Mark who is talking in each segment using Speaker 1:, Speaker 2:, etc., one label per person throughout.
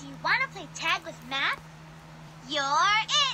Speaker 1: Do you want to play tag with Matt? You're it!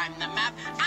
Speaker 1: time. The map